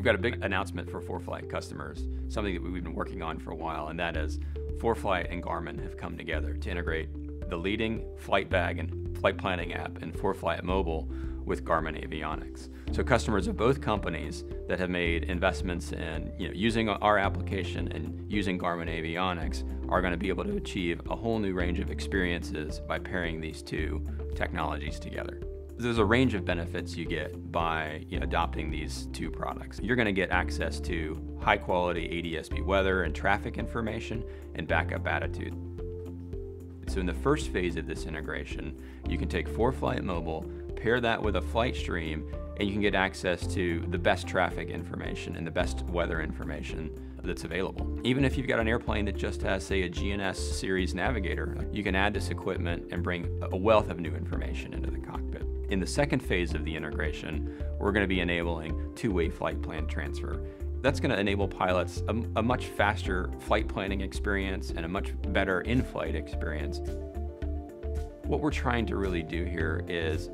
We've got a big announcement for ForeFlight customers, something that we've been working on for a while, and that is ForeFlight and Garmin have come together to integrate the leading flight bag and flight planning app in ForeFlight Mobile with Garmin Avionics. So customers of both companies that have made investments in you know, using our application and using Garmin Avionics are going to be able to achieve a whole new range of experiences by pairing these two technologies together there's a range of benefits you get by you know, adopting these two products. You're going to get access to high quality ADSB weather and traffic information and backup attitude. So in the first phase of this integration, you can take ForeFlight Mobile, pair that with a flight stream, and you can get access to the best traffic information and the best weather information that's available. Even if you've got an airplane that just has, say, a GNS series navigator, you can add this equipment and bring a wealth of new information into the cockpit. In the second phase of the integration, we're going to be enabling two-way flight plan transfer. That's going to enable pilots a, a much faster flight planning experience and a much better in-flight experience. What we're trying to really do here is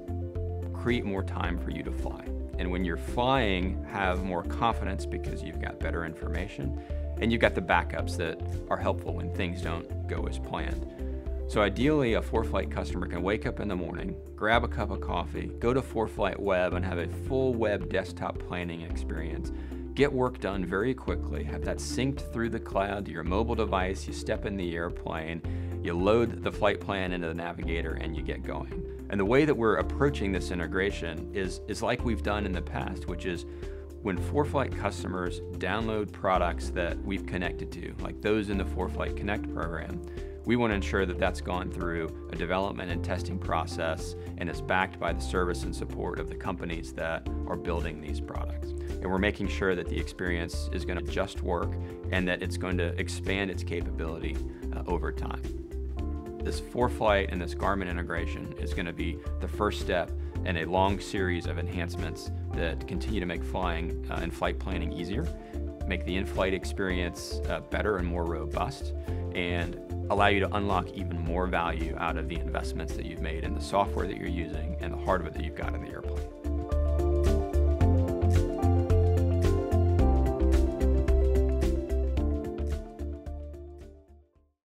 create more time for you to fly. And when you're flying, have more confidence because you've got better information and you've got the backups that are helpful when things don't go as planned. So ideally, a ForeFlight customer can wake up in the morning, grab a cup of coffee, go to ForeFlight Web and have a full web desktop planning experience. Get work done very quickly, have that synced through the cloud to your mobile device, you step in the airplane, you load the flight plan into the navigator and you get going. And the way that we're approaching this integration is, is like we've done in the past, which is when ForeFlight customers download products that we've connected to, like those in the ForeFlight Connect program, we want to ensure that that's gone through a development and testing process and is backed by the service and support of the companies that are building these products. And we're making sure that the experience is going to just work and that it's going to expand its capability uh, over time. This ForeFlight and this Garmin integration is going to be the first step in a long series of enhancements that continue to make flying uh, and flight planning easier, make the in-flight experience uh, better and more robust, and allow you to unlock even more value out of the investments that you've made in the software that you're using and the hardware that you've got in the airplane.